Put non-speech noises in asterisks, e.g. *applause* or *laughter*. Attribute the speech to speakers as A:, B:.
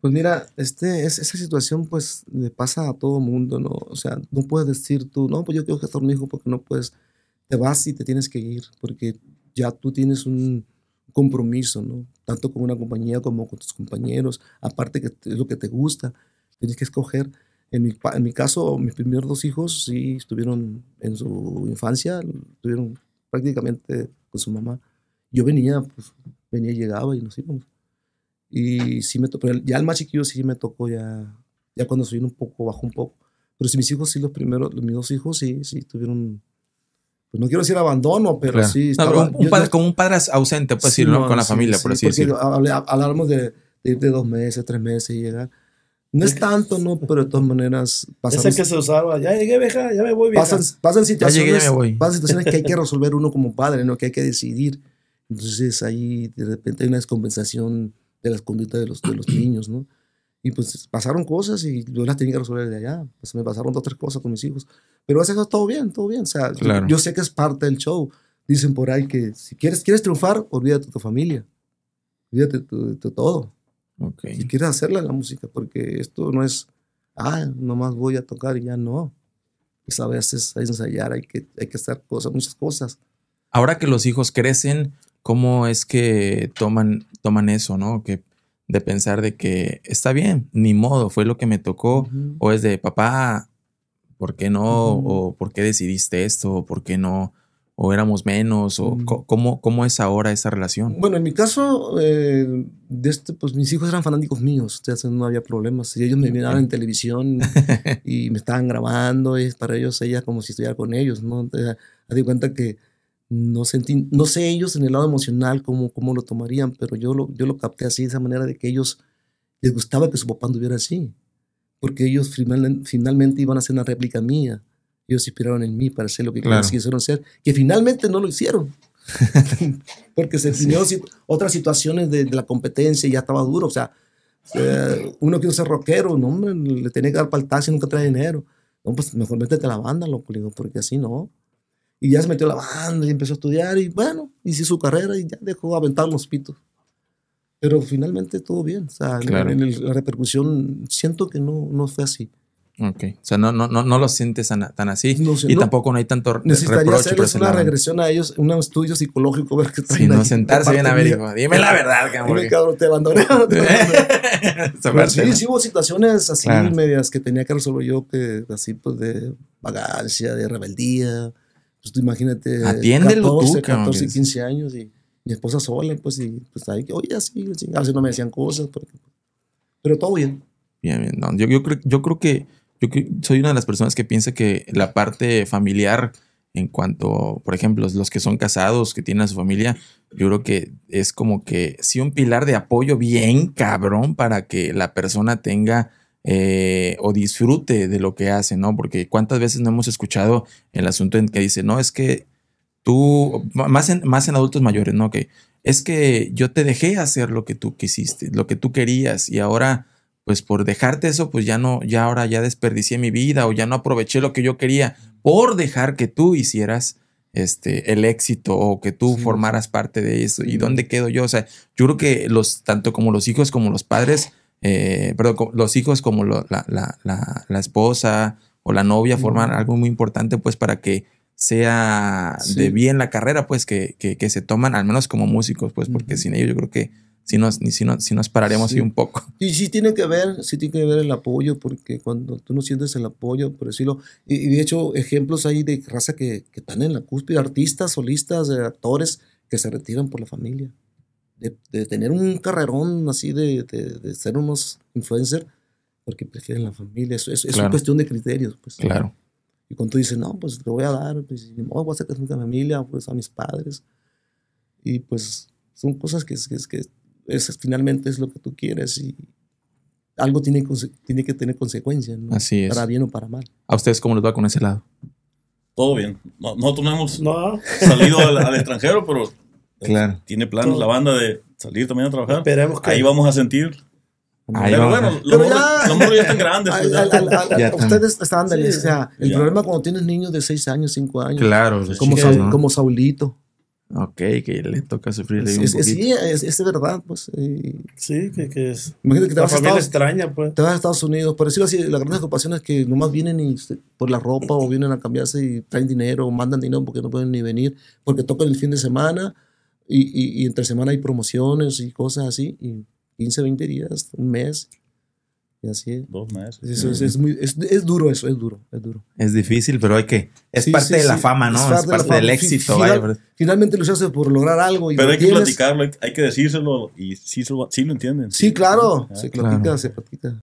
A: Pues mira, este, es, esa situación pues le pasa a todo mundo, ¿no? O sea, no puedes decir tú, no, pues yo quiero estar mi hijo porque no puedes, te vas y te tienes que ir porque ya tú tienes un compromiso, ¿no? Tanto con una compañía como con tus compañeros, aparte que es lo que te gusta, tienes que escoger. En mi, en mi caso, mis primeros dos hijos sí estuvieron en su infancia, estuvieron prácticamente con su mamá. Yo venía, pues venía, llegaba y nos íbamos. Y sí me tocó, ya el más chiquillo sí me tocó ya, ya cuando subí un poco, bajó un poco. Pero si mis hijos sí, los primeros, mis dos hijos sí, sí tuvieron, pues no quiero decir abandono, pero sí.
B: un, padre, como un padre ausente, pues sí, ¿no? Con la familia, por así decirlo.
A: Hablamos de, de, de, dos meses, tres meses y llegar. No es tanto, ¿no? Pero de todas maneras...
C: Ese que se usaba, ya llegué, vieja, ya me voy, vieja.
A: Pasan, pasan situaciones, pasan situaciones que hay que *laughs* resolver uno como padre, ¿no? Que hay que decidir. Entonces ahí de repente hay una descompensación de las conductas de los, de los niños, ¿no? Y pues pasaron cosas y yo las tenía que resolver de allá. Pues me pasaron dos, tres cosas con mis hijos. Pero eso todo bien, todo bien. O sea, yo, sé que es parte del show. Dicen por ahí que si quieres, quieres triunfar, olvídate de tu familia. Olvídate de, de todo. Okay. Si quieres hacerla la música, porque esto no es, ah, nomás voy a tocar y ya no. Pues a veces hay que ensayar, hay que, hay que hacer cosas, muchas cosas.
B: Ahora que los hijos crecen, ¿cómo es que toman, toman eso, no? Que de pensar de que está bien, ni modo, fue lo que me tocó, o es de papá, ¿por qué no? O ¿por qué decidiste esto? ¿O por qué no? o éramos menos? ¿O cómo, cómo es ahora esa relación?
A: Bueno, en mi caso, eh, de este, pues mis hijos eran fanáticos míos, o sea, no había problemas. Y ellos me miraban en televisión *laughs* y me estaban grabando, y para ellos ella como si estuviera con ellos, ¿no? Entonces, di cuenta que no sentí, no sé ellos en el lado emocional cómo, cómo lo tomarían, pero yo lo, yo lo capté así, de esa manera de que ellos les gustaba que su papá anduviera así, porque ellos finalmente iban a hacer una réplica mía ellos se inspiraron en mí para hacer lo que quisieron ser, que finalmente no lo hicieron. *laughs* Porque se definió otras situaciones de, la competencia y ya estaba duro. O sea, uno quiere ser rockero, no, hombre, le tenía que dar para el taxi, nunca trae dinero. No, pues mejor métete a la banda, loco, porque así no. Y ya se metió a la banda y empezó a estudiar y bueno, hizo su carrera y ya dejó aventar los pitos. Pero finalmente todo bien. O sea, en, la repercusión siento que no, no fue así.
B: Ok. O sea, no, no, no, no lo sientes tan, así. y tampoco no hay tanto
A: Necesitaría hacerles una regresión a ellos, un estudio psicológico, ver qué
B: Sí, no, sentarse bien a ver, hijo. Dime la verdad, cabrón. Dime,
A: cabrón, te abandoné. *laughs* sí, sí hubo situaciones así medias que tenía que resolver yo, que así pues de vagancia, de rebeldía. Pues tú imagínate.
B: Atiéndelo 14, tú,
A: 14, 15 años y mi esposa sola, pues, y pues ahí, oye, así, a veces no me decían cosas, pero todo bien.
B: Bien, bien. No, yo, yo, creo, yo creo que yo soy una de las personas que piensa que la parte familiar, en cuanto, por ejemplo, los que son casados, que tienen a su familia, yo creo que es como que sí un pilar de apoyo bien cabrón para que la persona tenga eh, o disfrute de lo que hace, ¿no? Porque cuántas veces no hemos escuchado el asunto en que dice, no, es que tú, más en, más en adultos mayores, ¿no? Que es que yo te dejé hacer lo que tú quisiste, lo que tú querías y ahora pues por dejarte eso, pues ya no, ya ahora ya desperdicié mi vida o ya no aproveché lo que yo quería por dejar que tú hicieras este, el éxito o que tú formaras parte de eso. ¿Y dónde quedo yo? O sea, yo creo que los, tanto como los hijos como los padres, eh, perdón, los hijos como la, la, la, esposa o la novia forman algo muy importante pues para que sea de bien la carrera pues que, que, que, se toman, al menos como músicos pues, porque sin ellos yo creo que si nos, si nos, si nos pararemos ahí un poco.
A: Y sí tiene que ver, sí tiene que ver el apoyo, porque cuando tú no sientes el apoyo, por decirlo, y, de hecho ejemplos hay de raza que, que, están en la cúspide, artistas, solistas, actores que se retiran por la familia. De, de tener un carrerón así, de, de, ser unos influencers, porque prefieren la familia. Es, es, una cuestión de criterios. Pues.
B: Claro.
A: Y cuando tú dices, no, pues te voy a dar, pues, no, voy a sacar a mi familia, pues a mis padres. Y pues son cosas que, que, que es, finalmente es lo que tú quieres y algo tiene, tiene que tener consecuencias, ¿no?
B: Así es.
A: Para bien o para mal.
B: ¿A ustedes cómo les va con ese lado?
C: Todo bien. No, nosotros no hemos salido al, extranjero, pero
B: claro.
C: tiene planes la banda de salir también a trabajar. Esperemos que... Ahí vamos a sentir
B: pero
C: bueno, los morros ya, ya, están grandes.
A: Pues ustedes están sí, o sea, el problema cuando tienes niños de 6 años, 5 años.
B: Claro.
A: Como, como Saulito.
B: Ok, que le toca sufrir
A: es,
B: un
A: es,
B: poquito.
A: sí, es, es de verdad, pues. y-
D: Sí, que, que es.
A: imagínate que te
D: La
A: vas, a
D: familia
A: Estados,
D: extraña, pues.
A: te vas a Estados Unidos, por decirlo así, las grandes ocupaciones que nomás vienen y, por la ropa o vienen a cambiarse y traen dinero o mandan dinero porque no pueden ni venir, porque tocan el fin de semana y, y, y entre semana hay promociones y cosas así, y 15, 20 días, un mes, y así es.
C: Dos meses.
A: Eso es, es muy, es, es duro eso, es duro, es duro.
B: Es difícil, pero hay que. Es
A: Sí,
B: parte
A: sí,
B: de la
A: sí.
B: fama, ¿no? Es parte,
A: de la fama.
B: del éxito.
A: final-
B: vaya,
A: finalmente luchaste por lograr algo y
C: Pero hay que
A: tienes.
C: platicarlo, hay, que decírselo y sí, sí lo entienden.
A: Sí, claro,
C: Ah,
A: se
B: claro.
A: platica, se platica.